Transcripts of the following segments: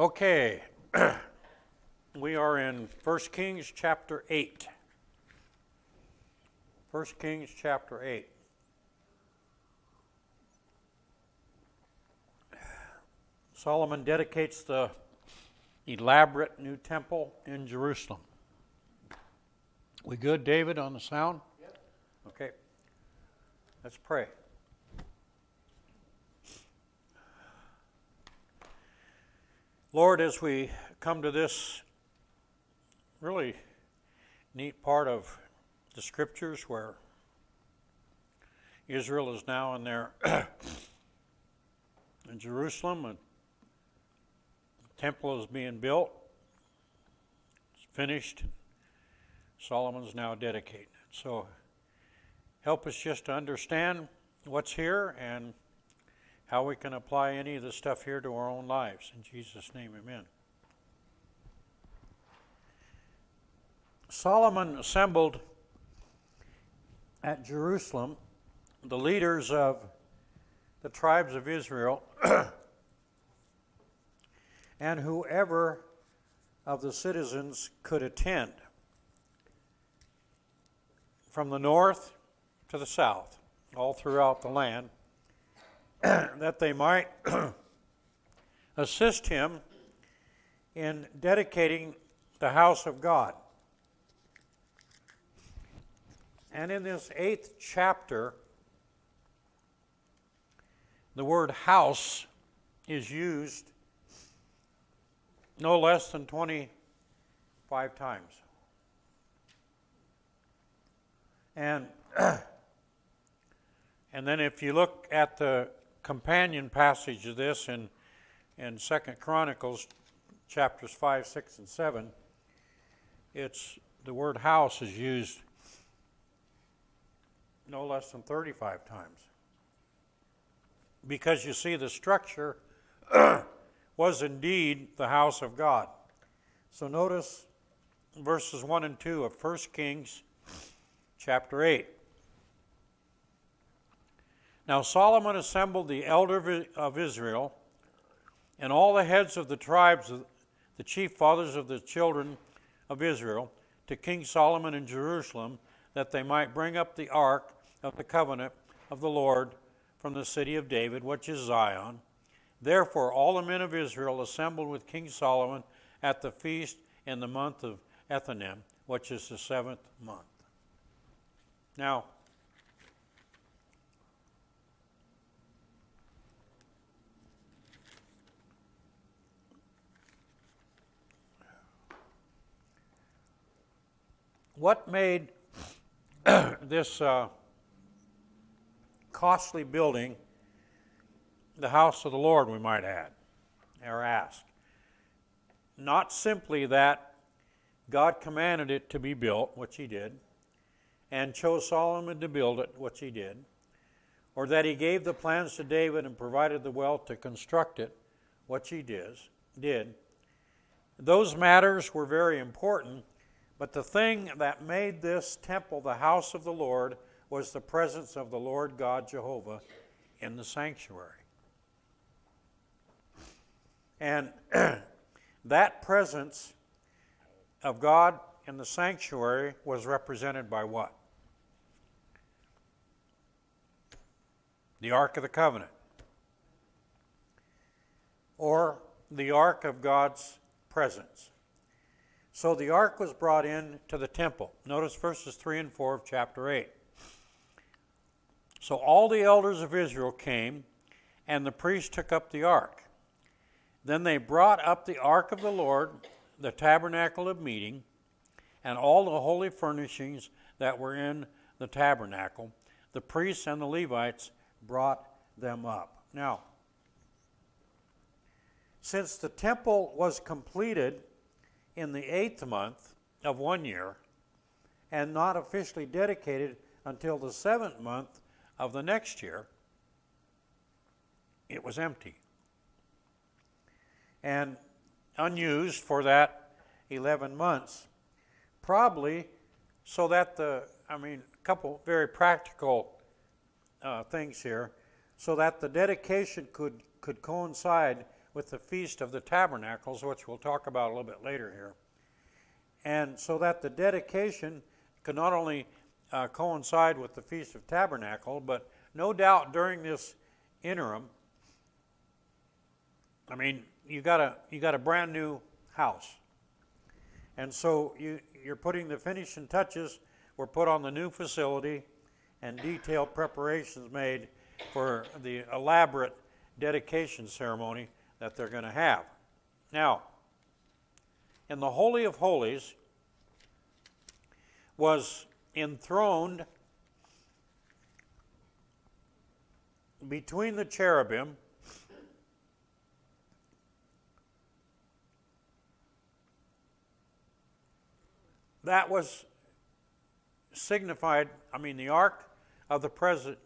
Okay, we are in 1 Kings chapter 8. 1 Kings chapter 8. Solomon dedicates the elaborate new temple in Jerusalem. We good, David, on the sound? Yep. Okay. Let's pray. Lord, as we come to this really neat part of the scriptures where Israel is now in their in Jerusalem and the temple is being built. It's finished. Solomon's now dedicating it. So help us just to understand what's here and how we can apply any of the stuff here to our own lives. In Jesus' name, amen. Solomon assembled at Jerusalem the leaders of the tribes of Israel and whoever of the citizens could attend from the north to the south, all throughout the land that they might assist him in dedicating the house of God. And in this eighth chapter, the word house is used no less than 25 times. And and then if you look at the companion passage of this in, in 2 Chronicles chapters 5, 6, and 7, it's the word house is used no less than 35 times. Because you see, the structure was indeed the house of God. So notice verses 1 and 2 of 1 Kings chapter 8. Now Solomon assembled the elder of Israel and all the heads of the tribes, the chief fathers of the children of Israel, to King Solomon in Jerusalem, that they might bring up the ark of the covenant of the Lord from the city of David, which is Zion. Therefore, all the men of Israel assembled with King Solomon at the feast in the month of Ethanim, which is the seventh month. Now, what made this uh, costly building the house of the Lord, we might add, or ask? Not simply that God commanded it to be built, which He did, and chose Solomon to build it, which He did, or that He gave the plans to David and provided the wealth to construct it, which He did. did. Those matters were very important but the thing that made this temple the house of the Lord was the presence of the Lord God Jehovah in the sanctuary. And that presence of God in the sanctuary was represented by what? The Ark of the Covenant. Or the Ark of God's presence. So the ark was brought in to the temple. Notice verses 3 and 4 of chapter 8. So all the elders of Israel came, and the priests took up the ark. Then they brought up the ark of the Lord, the tabernacle of meeting, and all the holy furnishings that were in the tabernacle. The priests and the Levites brought them up. Now, since the temple was completed in the eighth month of one year and not officially dedicated until the seventh month of the next year, it was empty and unused for that 11 months. Probably so that the, I mean, a couple very practical uh, things here, so that the dedication could, could coincide with the Feast of the Tabernacles, which we'll talk about a little bit later here. And so that the dedication could not only uh, coincide with the Feast of Tabernacle, but no doubt during this interim, I mean, you got a you got a brand new house, and so you you're putting the finishing touches were put on the new facility, and detailed preparations made for the elaborate dedication ceremony that they're going to have. Now, in the Holy of Holies was enthroned between the cherubim that was signified i mean the ark of the presence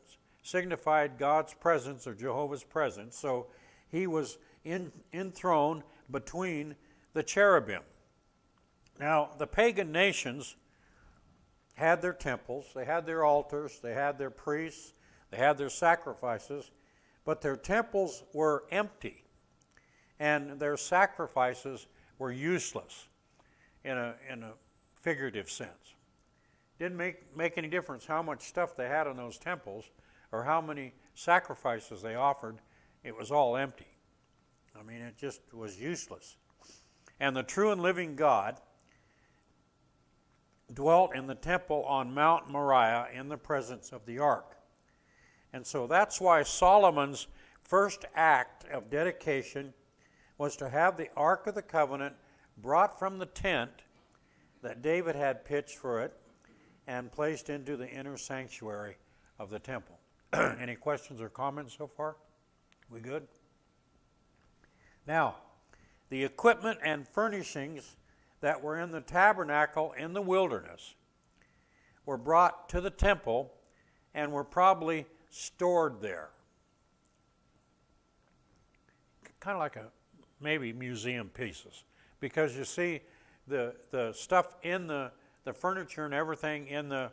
signified god's presence or jehovah's presence so he was in, enthroned between the cherubim now the pagan nations had their temples, they had their altars, they had their priests, they had their sacrifices, but their temples were empty and their sacrifices were useless in a, in a figurative sense. Didn't make, make any difference how much stuff they had in those temples or how many sacrifices they offered, it was all empty. I mean, it just was useless. And the true and living God dwelt in the temple on Mount Moriah in the presence of the ark. And so that's why Solomon's first act of dedication was to have the Ark of the Covenant brought from the tent that David had pitched for it and placed into the inner sanctuary of the temple. Any questions or comments so far? We good? Now, the equipment and furnishings that were in the tabernacle in the wilderness were brought to the temple and were probably stored there. Kind of like a maybe museum pieces. Because you see, the, the stuff in the, the furniture and everything in the,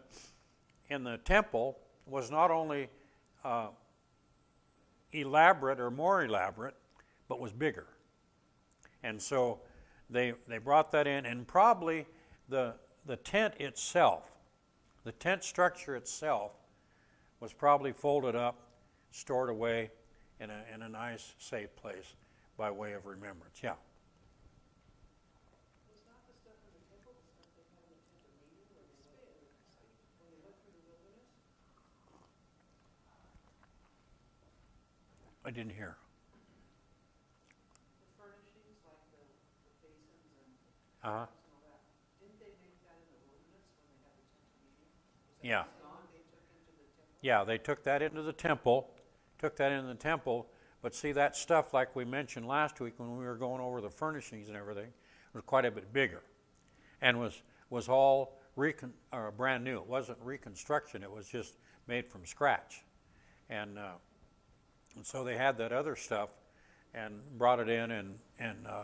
in the temple was not only uh, elaborate or more elaborate, but was bigger. And so they, they brought that in, and probably the, the tent itself, the tent structure itself, was probably folded up, stored away in a, in a nice, safe place by way of remembrance. Yeah. I didn't hear. Uh-huh. Yeah. Yeah, they took that into the temple, took that into the temple, but see that stuff like we mentioned last week when we were going over the furnishings and everything was quite a bit bigger, and was was all recon or brand new. It wasn't reconstruction; it was just made from scratch, and uh, and so they had that other stuff and brought it in and and uh,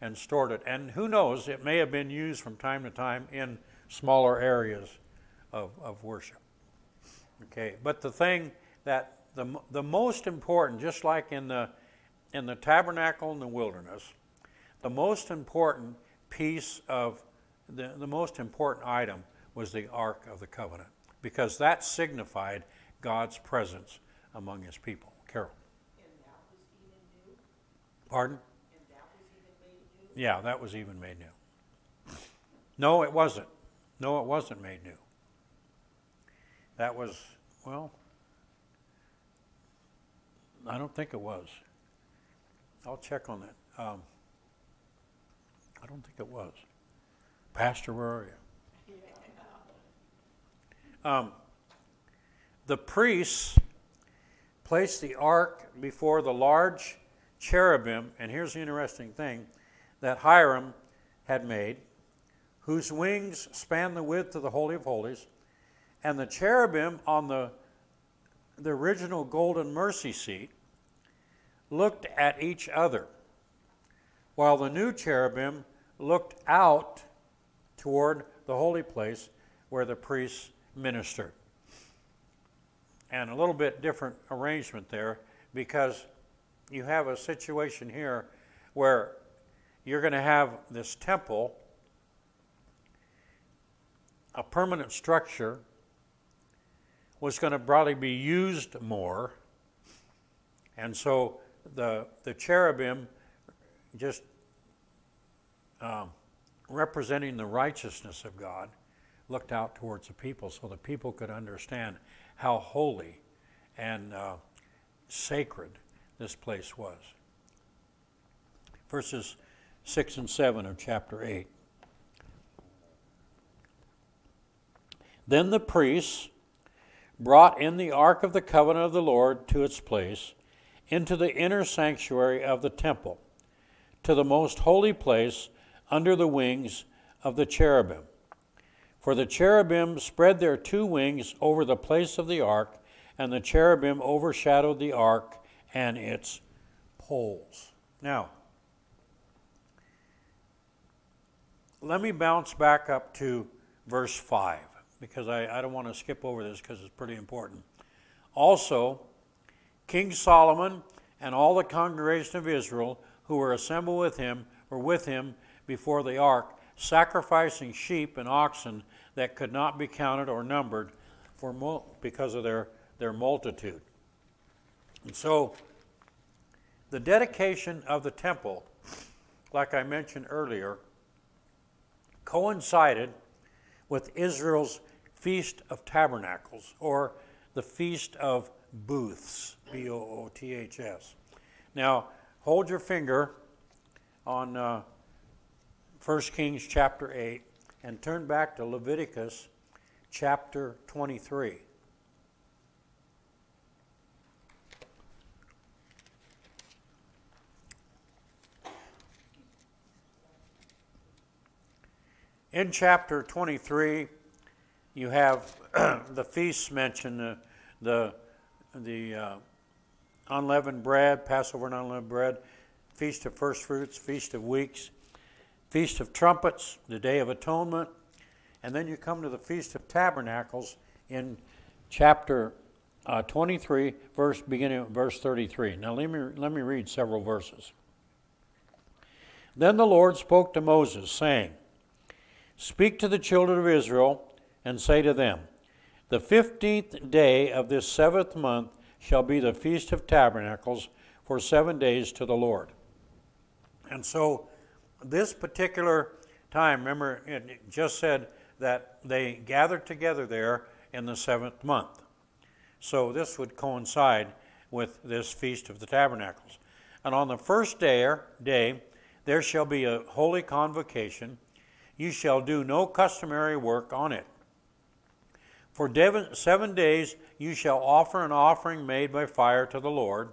and stored it. And who knows, it may have been used from time to time in smaller areas of, of worship. Okay, but the thing that the, the most important, just like in the, in the tabernacle in the wilderness, the most important piece of the, the most important item was the Ark of the Covenant because that signified God's presence among his people. Carol. Pardon? Yeah, that was even made new. No, it wasn't. No, it wasn't made new. That was, well, I don't think it was. I'll check on that. Um, I don't think it was. Pastor, where are you? Um, the priests placed the ark before the large cherubim, and here's the interesting thing that Hiram had made, whose wings span the width of the Holy of Holies, and the cherubim on the, the original golden mercy seat looked at each other, while the new cherubim looked out toward the holy place where the priests ministered. And a little bit different arrangement there because you have a situation here where you're going to have this temple, a permanent structure, was going to probably be used more. And so the, the cherubim just um, representing the righteousness of God looked out towards the people so the people could understand how holy and uh, sacred this place was. Verses 6 and 7 of chapter 8. Then the priests brought in the ark of the covenant of the Lord to its place into the inner sanctuary of the temple, to the most holy place under the wings of the cherubim. For the cherubim spread their two wings over the place of the ark, and the cherubim overshadowed the ark and its poles. Now, let me bounce back up to verse 5 because I, I don't want to skip over this because it's pretty important. Also, King Solomon and all the congregation of Israel who were assembled with him were with him before the ark, sacrificing sheep and oxen that could not be counted or numbered for because of their, their multitude. And so, the dedication of the temple, like I mentioned earlier, coincided with Israel's Feast of Tabernacles, or the Feast of Booths, B O O T H S. Now, hold your finger on uh, 1 Kings chapter 8 and turn back to Leviticus chapter 23. In chapter 23, you have the feasts mentioned, the, the, the uh, unleavened bread, Passover and unleavened bread, Feast of First Fruits, Feast of Weeks, Feast of Trumpets, the Day of Atonement, and then you come to the Feast of Tabernacles in chapter uh, 23, verse beginning verse 33. Now let me, let me read several verses. Then the Lord spoke to Moses, saying, Speak to the children of Israel and say to them, The fifteenth day of this seventh month shall be the Feast of Tabernacles for seven days to the Lord. And so this particular time, remember, it just said that they gathered together there in the seventh month. So this would coincide with this Feast of the Tabernacles. And on the first day, day there shall be a holy convocation. You shall do no customary work on it. For seven days you shall offer an offering made by fire to the Lord.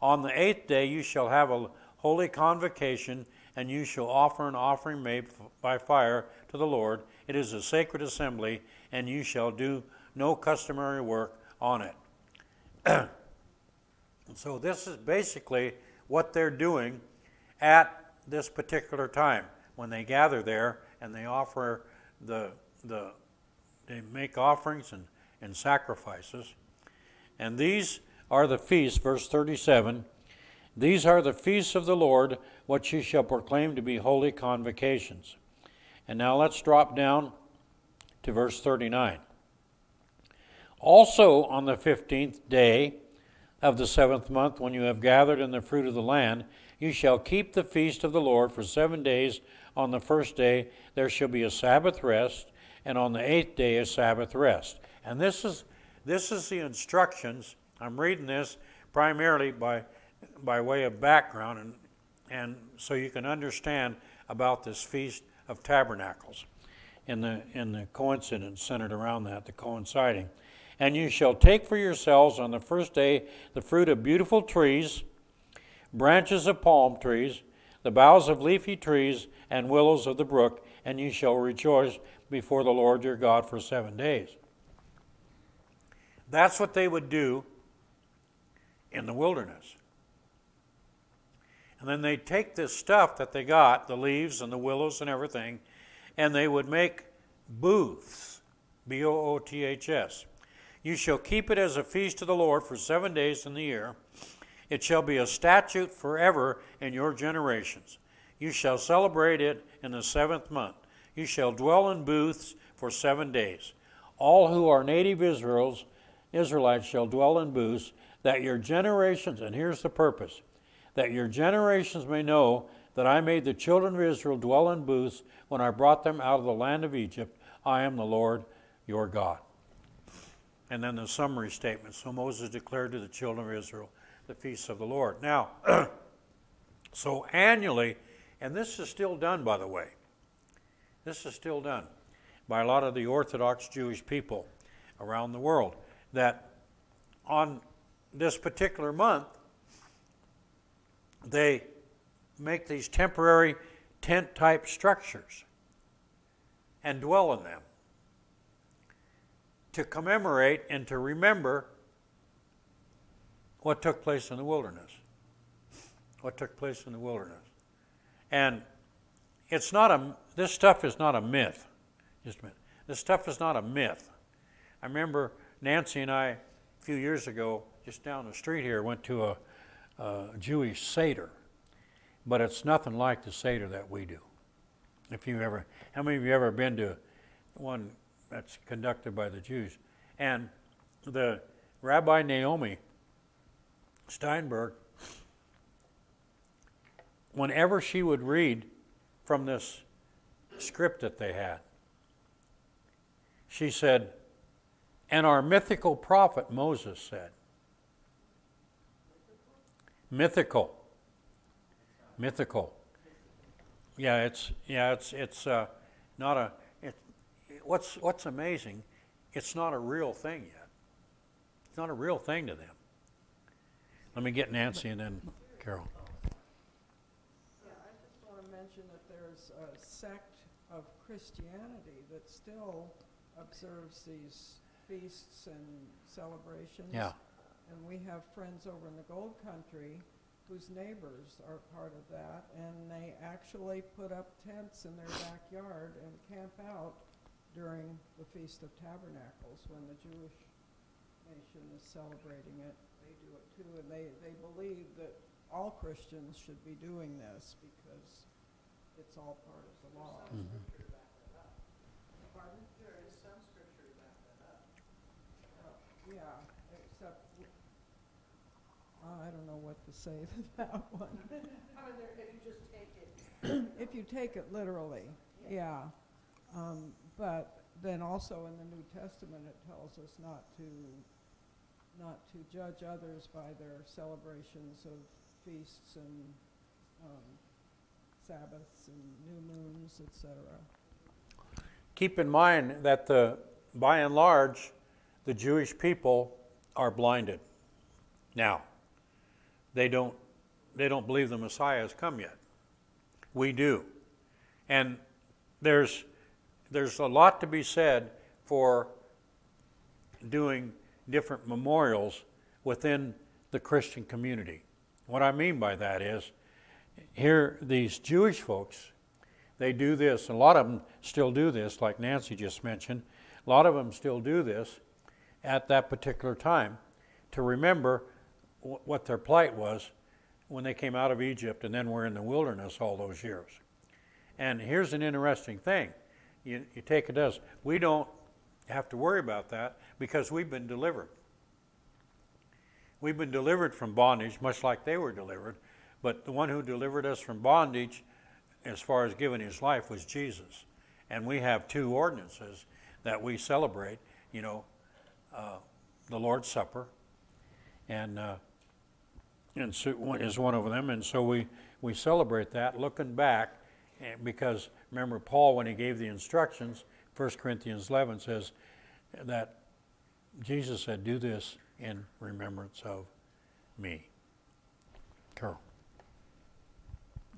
On the eighth day you shall have a holy convocation and you shall offer an offering made by fire to the Lord. It is a sacred assembly, and you shall do no customary work on it. so, this is basically what they're doing at this particular time when they gather there and they offer the, the they make offerings and, and sacrifices. And these are the feasts, verse 37 these are the feasts of the Lord, which ye shall proclaim to be holy convocations. And now let's drop down to verse 39. Also on the fifteenth day of the seventh month, when you have gathered in the fruit of the land, you shall keep the feast of the Lord for seven days. On the first day there shall be a Sabbath rest, and on the eighth day a Sabbath rest. And this is this is the instructions. I'm reading this primarily by by way of background, and, and so you can understand about this Feast of Tabernacles in the, in the coincidence centered around that, the coinciding. And you shall take for yourselves on the first day the fruit of beautiful trees, branches of palm trees, the boughs of leafy trees, and willows of the brook, and you shall rejoice before the Lord your God for seven days. That's what they would do in the wilderness. And then they'd take this stuff that they got, the leaves and the willows and everything, and they would make booths, B O O T H S. You shall keep it as a feast to the Lord for seven days in the year. It shall be a statute forever in your generations. You shall celebrate it in the seventh month. You shall dwell in booths for seven days. All who are native Israels, Israelites shall dwell in booths, that your generations, and here's the purpose, that your generations may know that I made the children of Israel dwell in booths when I brought them out of the land of Egypt. I am the Lord your God. And then the summary statement. So Moses declared to the children of Israel the feasts of the Lord. Now, so annually, and this is still done, by the way, this is still done by a lot of the Orthodox Jewish people around the world, that on this particular month, they make these temporary tent type structures and dwell in them to commemorate and to remember what took place in the wilderness. What took place in the wilderness. And it's not a, this stuff is not a myth. Just a minute. This stuff is not a myth. I remember Nancy and I, a few years ago, just down the street here, went to a, a Jewish Seder. But it's nothing like the Seder that we do. If you ever, how many of you ever been to one that's conducted by the Jews? And the Rabbi Naomi Steinberg, whenever she would read from this script that they had, she said, and our mythical prophet Moses said, mythical, mythical. Yeah, it's yeah, it's it's uh, not a. What's what's amazing, it's not a real thing yet. It's not a real thing to them. Let me get Nancy and then Carol. Yeah, I just want to mention that there's a sect of Christianity that still observes these feasts and celebrations. Yeah. And we have friends over in the Gold Country whose neighbors are part of that, and they actually put up tents in their backyard and camp out during the Feast of Tabernacles when the Jewish nation is celebrating it they do it too, and they, they believe that all Christians should be doing this because it's all part of the law. Pardon? There is some scripture to back that up. Uh, Yeah, except, uh, I don't know what to say to that one. I mean, there, if you just take it, If you take it literally, yeah. Um, But then also in the New Testament, it tells us not to, not to judge others by their celebrations of feasts and um, Sabbaths and new moons, et cetera. Keep in mind that the, by and large, the Jewish people are blinded. Now, they don't, they don't believe the Messiah has come yet. We do. And there's, there's a lot to be said for doing different memorials within the Christian community. What I mean by that is, here, these Jewish folks, they do this, and a lot of them still do this, like Nancy just mentioned. A lot of them still do this at that particular time to remember wh- what their plight was when they came out of Egypt and then were in the wilderness all those years. And here's an interesting thing you, you take it as we don't have to worry about that because we've been delivered. We've been delivered from bondage, much like they were delivered, but the one who delivered us from bondage, as far as giving his life, was Jesus. And we have two ordinances that we celebrate, you know, uh, the Lord's Supper, and uh, and so is one of them, and so we we celebrate that, looking back, because remember Paul when he gave the instructions, 1 Corinthians 11 says that Jesus said, "Do this in remembrance of me." Carol.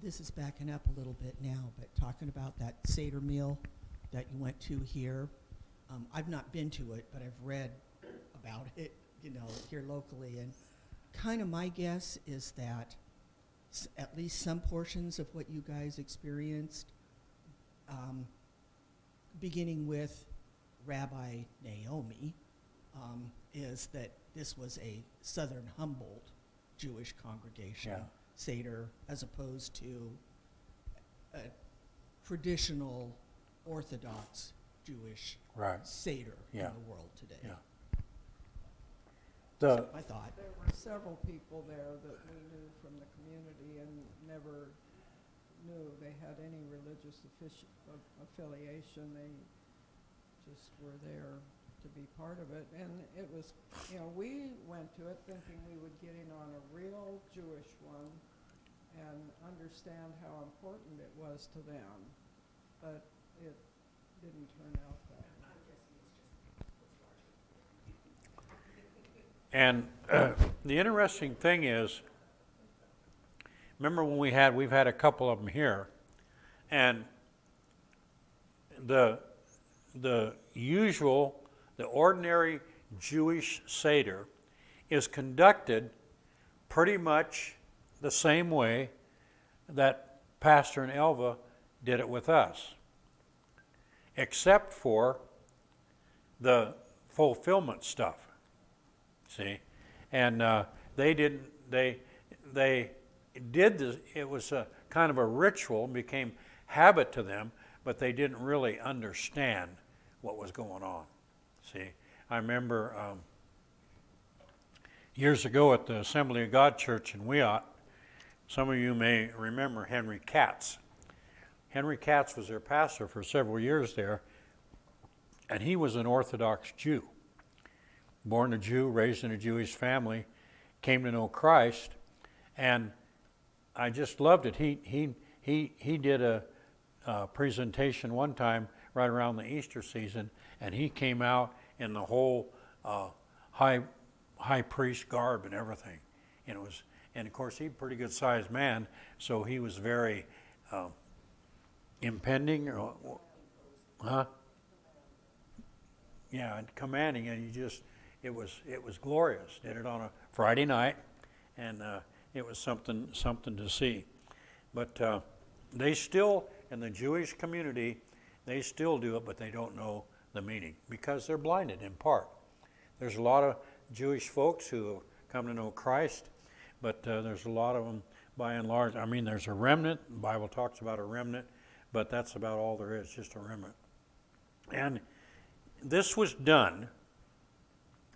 This is backing up a little bit now, but talking about that Seder meal that you went to here, um, I've not been to it, but I've read about it, you know, here locally, and kind of my guess is that at least some portions of what you guys experienced, um, beginning with Rabbi Naomi, um, is that this was a Southern Humboldt Jewish congregation Yeah. Seder as opposed to a traditional Orthodox Jewish Right. Seder Yeah. in the world today. Yeah. The, I thought. There were several people there that we knew from the community and never knew they had any religious affiliation. They just were there to be part of it. And it was, you know, we went to it thinking we would get in on a real Jewish one and understand how important it was to them. But it didn't turn out that way. And uh, the interesting thing is, remember when we had, we've had a couple of them here, and the, the usual, the ordinary Jewish Seder is conducted pretty much the same way that Pastor and Elva did it with us, except for the fulfillment stuff. See, and uh, they didn't. They they did this. It was a kind of a ritual, became habit to them, but they didn't really understand what was going on. See, I remember um, years ago at the Assembly of God Church in Weott. Some of you may remember Henry Katz. Henry Katz was their pastor for several years there, and he was an Orthodox Jew born a Jew, raised in a Jewish family, came to know Christ, and I just loved it. He he he he did a, a presentation one time right around the Easter season, and he came out in the whole uh, high high priest garb and everything, and it was and of course he's a pretty good sized man, so he was very um, impending, or, huh? Yeah, and commanding, and he just it was it was glorious. Did it on a Friday night, and uh, it was something something to see. But uh, they still in the Jewish community, they still do it, but they don't know the meaning because they're blinded in part. There's a lot of Jewish folks who come to know Christ, but uh, there's a lot of them by and large. I mean, there's a remnant. The Bible talks about a remnant, but that's about all there is, just a remnant. And this was done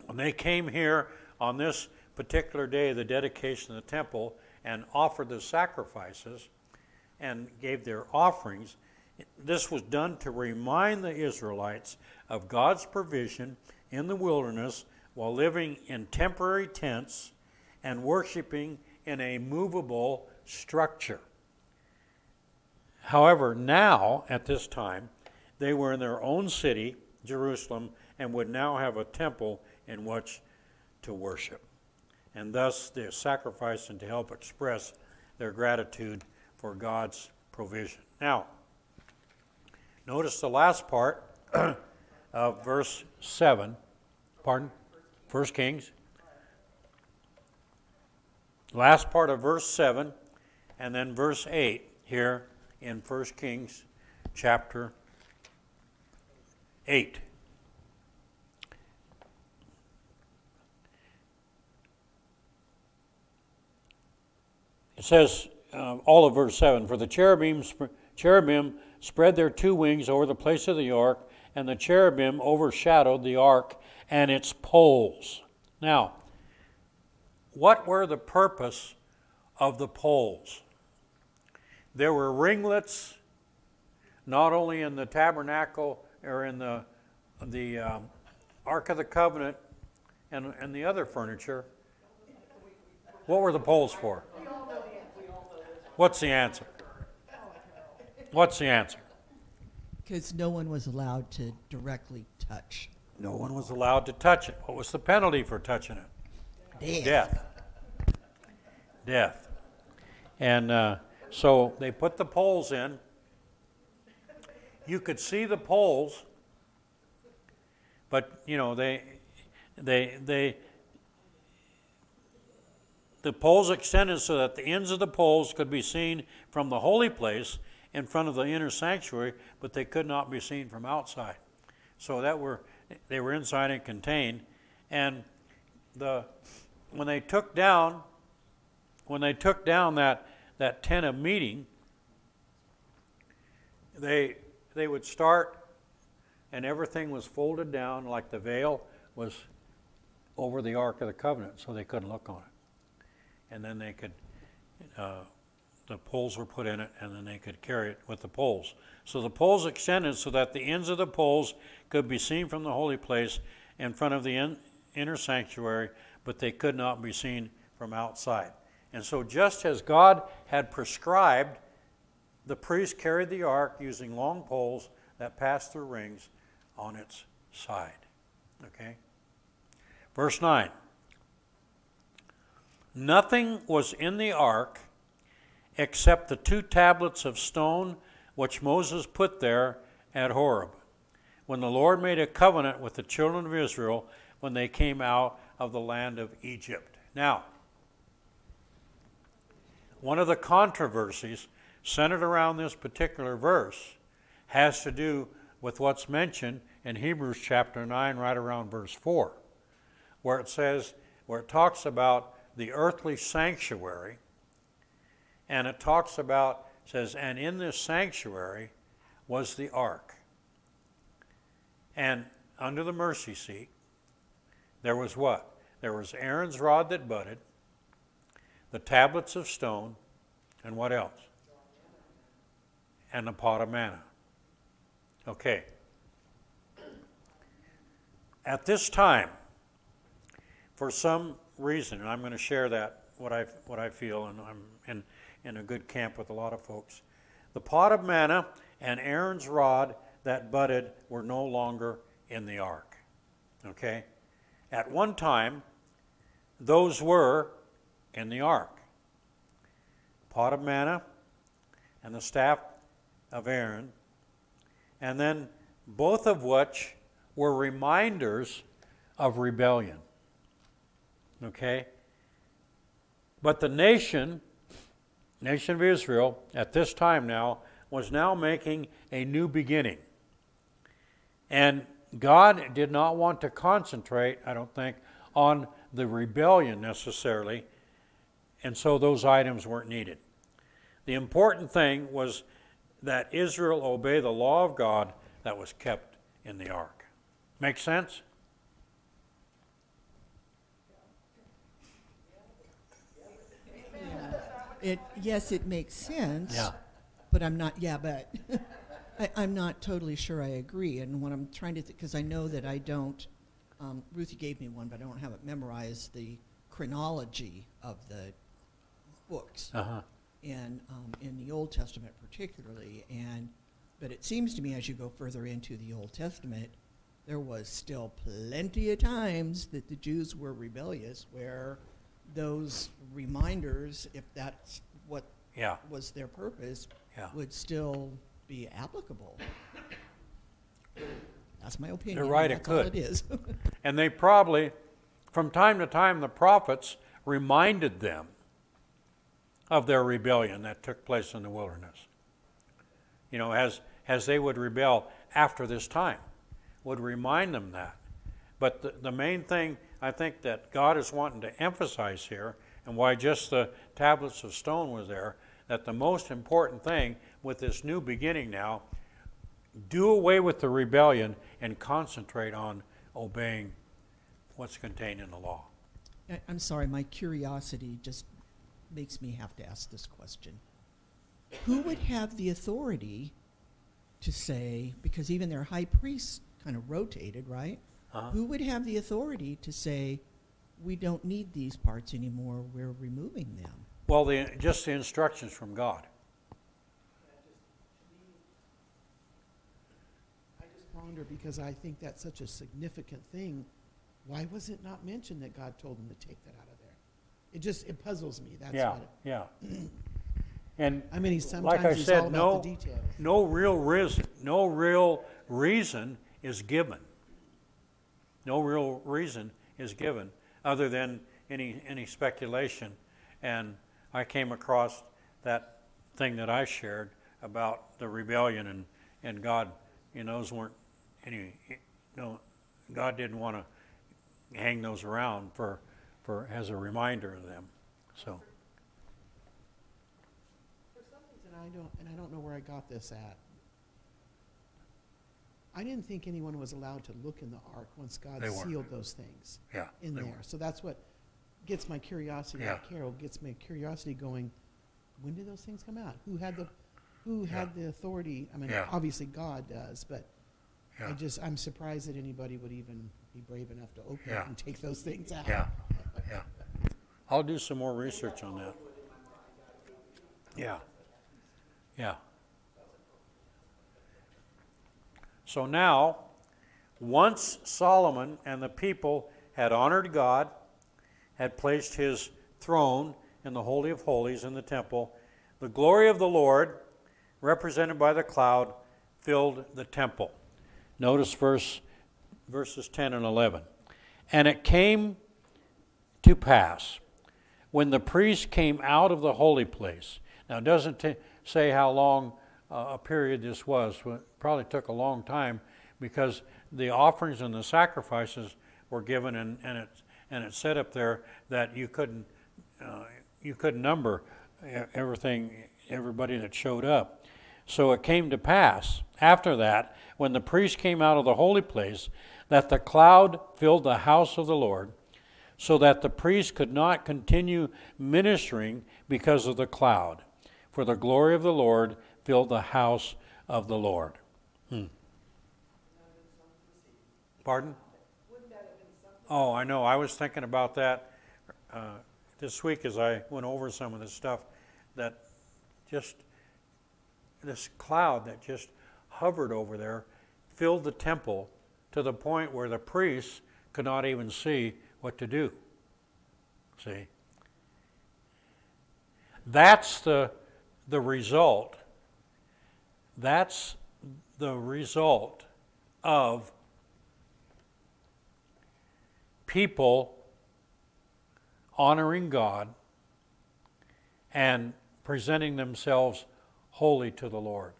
when they came here on this particular day, the dedication of the temple, and offered the sacrifices and gave their offerings, this was done to remind the Israelites of God's provision in the wilderness while living in temporary tents and worshiping in a movable structure. However, now, at this time, they were in their own city, Jerusalem, and would now have a temple in which to worship. And thus they're sacrificing to help express their gratitude for God's provision. Now, notice the last part of verse 7. Pardon? First Kings. Last part of verse 7, and then verse 8 here in 1 Kings chapter 8. Says, uh, all of verse 7 For the cherubim, sp- cherubim spread their two wings over the place of the ark, and the cherubim overshadowed the ark and its poles. Now, what were the purpose of the poles? There were ringlets, not only in the tabernacle or in the the um, Ark of the Covenant and, and the other furniture. What were the poles for? What's the answer? What's the answer? Because no one was allowed to directly touch. No one was allowed to touch it. What was the penalty for touching it? Death. Death. Death. And uh, so they put the poles in. You could see the poles, but you know they, they, they. The poles extended so that the ends of the poles could be seen from the holy place in front of the inner sanctuary, but they could not be seen from outside. So that were they were inside and contained, and the when they took down when they took down that, that tent of meeting, they, they would start and everything was folded down like the veil was over the Ark of the Covenant so they couldn't look on it. And then they could, uh, the poles were put in it and then they could carry it with the poles. So the poles extended so that the ends of the poles could be seen from the holy place in front of the in, inner sanctuary, but they could not be seen from outside. And so, just as God had prescribed, the priest carried the ark using long poles that passed through rings on its side. Okay? Verse 9 Nothing was in the ark except the two tablets of stone which Moses put there at Horeb, when the Lord made a covenant with the children of Israel when they came out of the land of Egypt. Now, one of the controversies centered around this particular verse has to do with what's mentioned in Hebrews chapter 9, right around verse 4, where it says, where it talks about the earthly sanctuary, and it talks about, says, and in this sanctuary was the ark. And under the mercy seat, there was what? There was Aaron's rod that budded, the tablets of stone, and what else? And the pot of manna. Okay. At this time, for some reason, and I'm going to share that what I what I feel, and I'm in in a good camp with a lot of folks. The pot of manna and Aaron's rod that budded were no longer in the ark. Okay? At one time, those were in the ark. Pot of manna and the staff of Aaron, and then both of which were reminders of rebellion. Okay? But the nation, nation of Israel, at this time now, was now making a new beginning. And God did not want to concentrate, I don't think, on the rebellion necessarily, and so those items weren't needed. The important thing was that Israel obey the law of God that was kept in the ark. Make sense? It, yes, it makes sense. Yeah. But I'm not, yeah, but I, I'm not totally sure I agree. And what I'm trying to, because I know that I don't, um, Ruthie gave me one, but I don't have it memorized, the chronology of the books. Uh huh. and um, in the Old Testament particularly. And but it seems to me as you go further into the Old Testament, there was still plenty of times that the Jews were rebellious, where those reminders, if that's what Yeah. was their purpose, Yeah. would still be applicable. That's my opinion. You're right, it could. it is. And they probably, from time to time, the prophets reminded them of their rebellion that took place in the wilderness. You know, as, as they would rebel after this time, would remind them that. But the, the main thing I think that God is wanting to emphasize here, and why just the tablets of stone were there, that the most important thing with this new beginning now, do away with the rebellion and concentrate on obeying what's contained in the law. I'm sorry, my curiosity just makes me have to ask this question. Who would have the authority to say, because even their high priests kind of rotated, right? Uh-huh. Who would have the authority to say, we don't need these parts anymore, we're removing them? Well, the, just the instructions from God. I just ponder because I think that's such a significant thing. Why was it not mentioned that God told him to take that out of there? It just it puzzles me. That's yeah, what. It, yeah. And I mean, he's like sometimes I he's said, all no, the details. no real reason, no real reason is given. No real reason is given, other than any any speculation. And I came across that thing that I shared about the rebellion and and God. You know, those weren't any. No, God didn't want to hang those around for for as a reminder of them. So. And I don't, and I don't know where I got this at. I didn't think anyone was allowed to look in the ark once God They weren't. sealed those things Yeah. in there. were. So that's what gets my curiosity, Yeah. Carol, gets my curiosity going, when did those things come out? Who had the, who Yeah. had the authority? I mean, Yeah. obviously God does, but I just, I'm surprised that anybody would even be brave enough to open it and take those things out. Yeah, yeah. I'll do some more research on that. Yeah, yeah. So now, once Solomon and the people had honored God, had placed his throne in the Holy of Holies in the temple, the glory of the Lord, represented by the cloud, filled the temple. Notice verse, verses 10 and 11. And it came to pass when the priest came out of the holy place. Now, it doesn't t- say how long a period this was. It probably took a long time because the offerings and the sacrifices were given, and, and, it, and it said up there that you couldn't, uh, you couldn't number everything, everybody that showed up. So it came to pass after that, when the priest came out of the holy place, that the cloud filled the house of the Lord, so that the priest could not continue ministering because of the cloud. For the glory of the Lord filled the house of the Lord. Hmm. Pardon? Oh, I know. I was thinking about that uh, this week as I went over some of this stuff. That just this cloud that just hovered over there filled the temple to the point where the priests could not even see what to do. See? That's the, the result. That's the result of people honoring God and presenting themselves holy to the Lord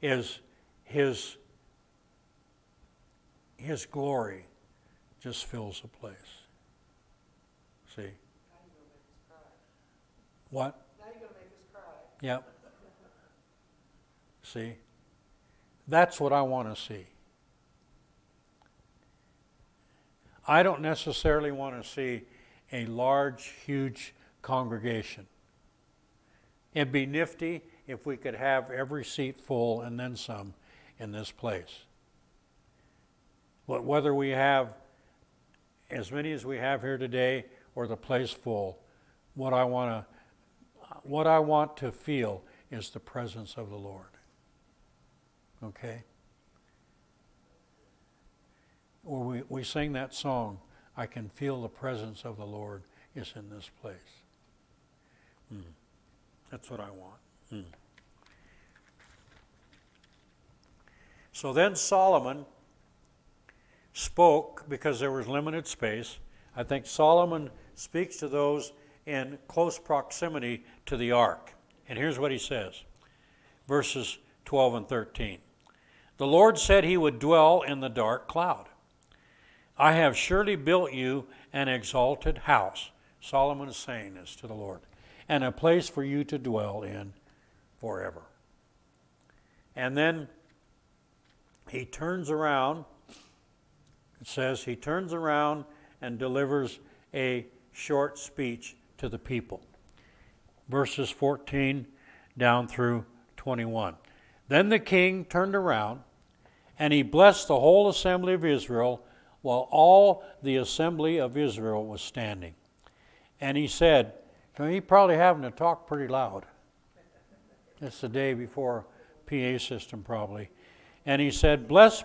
is his his glory just fills the place. See? What? Now you're gonna make us cry. Yep. See? That's what I want to see. I don't necessarily want to see a large, huge congregation. It'd be nifty if we could have every seat full and then some in this place. But whether we have as many as we have here today or the place full, what I want to what I want to feel is the presence of the Lord. Okay? Or we, we sing that song, I can feel the presence of the Lord is in this place. Hmm. That's what I want. Hmm. So then Solomon spoke because there was limited space. I think Solomon speaks to those in close proximity to the ark. And here's what he says verses 12 and 13. The Lord said he would dwell in the dark cloud. I have surely built you an exalted house. Solomon is saying this to the Lord, and a place for you to dwell in forever. And then he turns around. It says he turns around and delivers a short speech to the people. Verses 14 down through 21. Then the king turned around and he blessed the whole assembly of Israel while all the assembly of Israel was standing. And he said, so he probably having to talk pretty loud. It's the day before PA system probably. And he said, Blessed,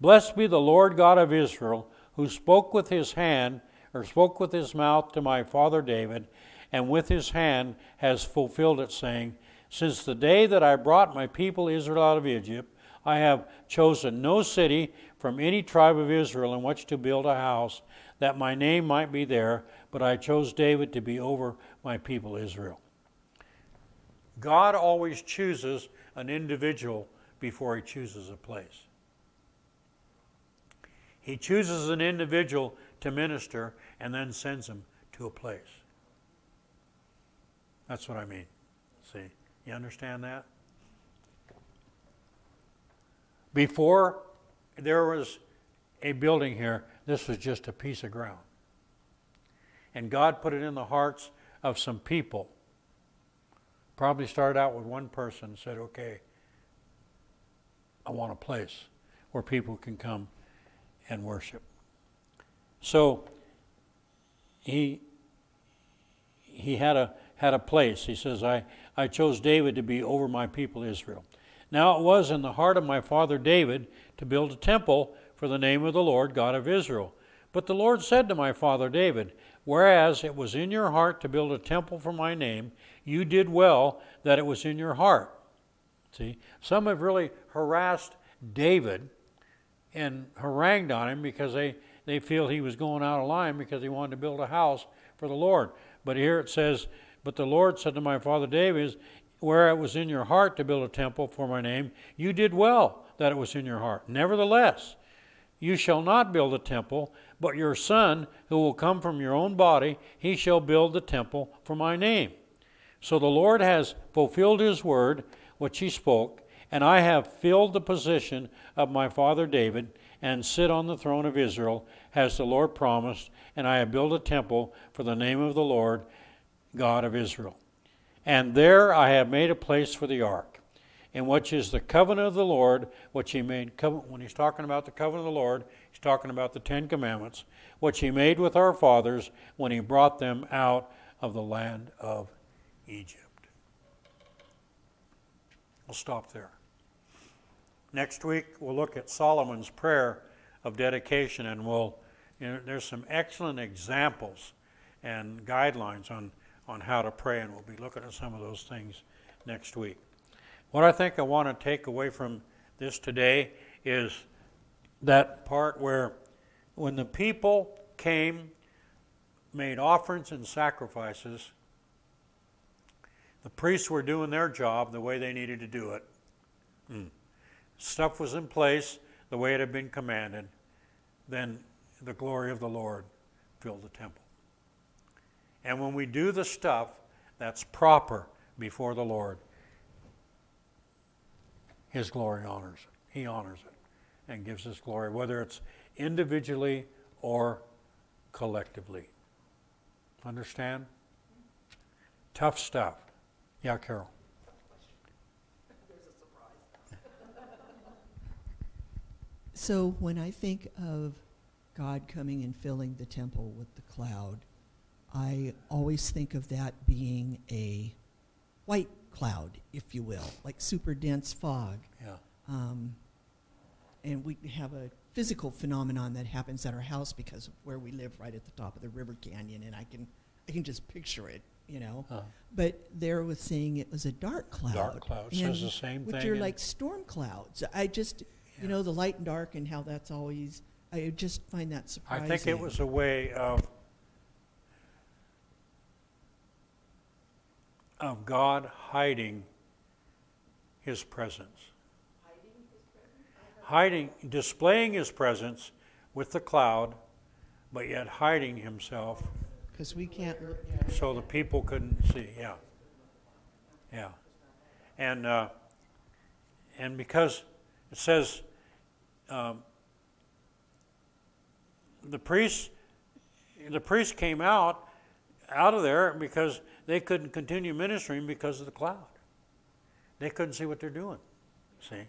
blessed be the Lord God of Israel, who spoke with his hand, or spoke with his mouth to my father David, and with his hand has fulfilled it, saying, Since the day that I brought my people Israel out of Egypt, I have chosen no city from any tribe of Israel in which to build a house, that my name might be there, but I chose David to be over my people Israel. God always chooses an individual before he chooses a place. He chooses an individual to minister and then sends him to a place. That's what I mean. See? You understand that? Before there was a building here, this was just a piece of ground. And God put it in the hearts of some people. Probably started out with one person said, okay, I want a place where people can come and worship. So he he had a had a place. He says, I, I chose David to be over my people Israel. Now it was in the heart of my father David to build a temple for the name of the Lord God of Israel. But the Lord said to my father David, Whereas it was in your heart to build a temple for my name, you did well that it was in your heart. See, some have really harassed David and harangued on him because they, they feel he was going out of line because he wanted to build a house for the Lord. But here it says, But the Lord said to my father David, Where it was in your heart to build a temple for my name, you did well that it was in your heart. Nevertheless, you shall not build a temple, but your son, who will come from your own body, he shall build the temple for my name. So the Lord has fulfilled his word, which he spoke, and I have filled the position of my father David, and sit on the throne of Israel, as the Lord promised, and I have built a temple for the name of the Lord, God of Israel. And there I have made a place for the ark, in which is the covenant of the Lord, which he made. When he's talking about the covenant of the Lord, he's talking about the Ten Commandments, which he made with our fathers when he brought them out of the land of Egypt. We'll stop there. Next week, we'll look at Solomon's prayer of dedication, and we'll, you know, there's some excellent examples and guidelines on, on how to pray, and we'll be looking at some of those things next week. What I think I want to take away from this today is that part where when the people came, made offerings and sacrifices, the priests were doing their job the way they needed to do it. Mm stuff was in place the way it had been commanded, then the glory of the Lord filled the temple. And when we do the stuff that's proper before the Lord, His glory honors it. He honors it and gives us glory, whether it's individually or collectively. Understand? Tough stuff. Yeah, Carol. So when I think of God coming and filling the temple with the cloud, I always think of that being a white cloud, if you will, like super dense fog. Yeah. Um, and we have a physical phenomenon that happens at our house because of where we live right at the top of the river canyon, and I can I can just picture it, you know. Uh, But there was saying it was a dark cloud. Dark cloud says the same which thing are like storm clouds. I just, Yeah. you know, the light and dark and how that's always. I just find that surprising. I think it was a way of of God hiding his presence. Hiding, displaying his presence with the cloud, but yet hiding himself Because we can't look so the people couldn't see. Yeah, yeah, and uh, and because it says um, the priests, the priests came out out of there because they couldn't continue ministering because of the cloud. They couldn't see what they're doing. See,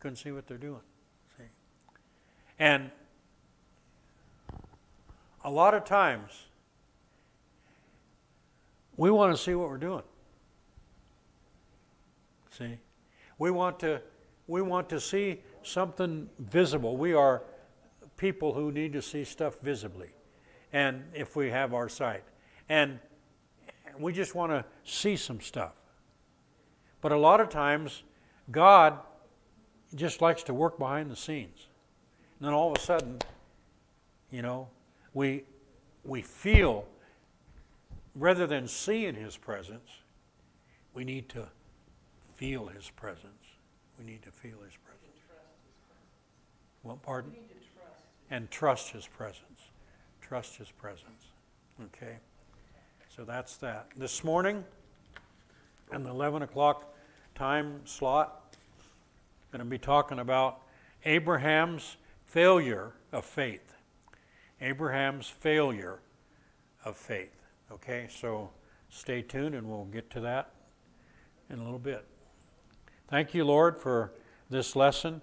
couldn't see what they're doing. See, and a lot of times we want to see what we're doing. See? We want to we want to see something visible. We are people who need to see stuff visibly. And if we have our sight. And we just want to see some stuff. But a lot of times God just likes to work behind the scenes. And then all of a sudden, you know, we we feel rather than seeing his presence, we need to feel his presence. We need to feel his presence. What pardon? And trust his presence. Trust his presence. Okay? So that's that. This morning, in the 11 o'clock time slot, going to be talking about Abraham's failure of faith. Abraham's failure of faith. Okay, so stay tuned and we'll get to that in a little bit. Thank you, Lord, for this lesson.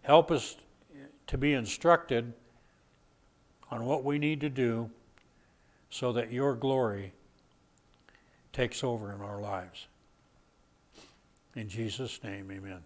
Help us to be instructed on what we need to do so that your glory takes over in our lives. In Jesus' name, amen.